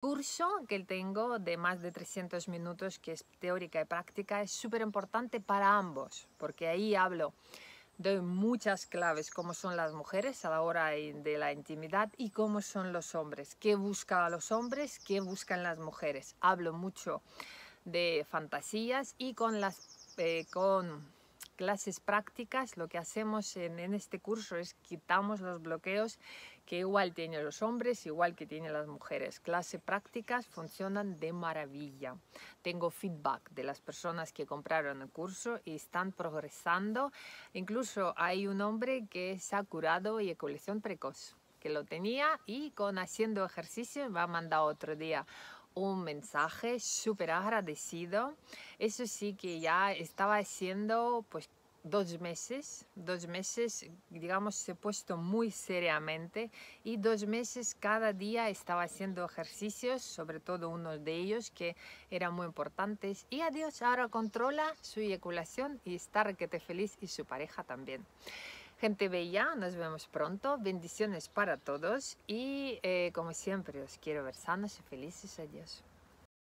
curso que tengo de más de 300 minutos, que es teórica y práctica, es súper importante para ambos, porque ahí hablo doy muchas claves, cómo son las mujeres a la hora de la intimidad y cómo son los hombres, qué buscan los hombres, qué buscan las mujeres. Hablo mucho de fantasías y con las eh, con clases prácticas lo que hacemos en, este curso es quitamos los bloqueos que igual tienen los hombres, igual que tienen las mujeres. Clases prácticas funcionan de maravilla. Tengo feedback de las personas que compraron el curso y están progresando. Incluso hay un hombre que se ha curado eyaculación precoz, que lo tenía y con haciendo ejercicio me ha mandado otro día un mensaje súper agradecido. Eso sí que ya estaba haciendo pues dos meses, dos meses, digamos, se he puesto muy seriamente y dos meses cada día estaba haciendo ejercicios, sobre todo uno de ellos que eran muy importantes y adiós, ahora controla su eyaculación y está requete feliz y su pareja también. Gente bella, nos vemos pronto, bendiciones para todos y eh, como siempre os quiero ver sanos y felices, adiós.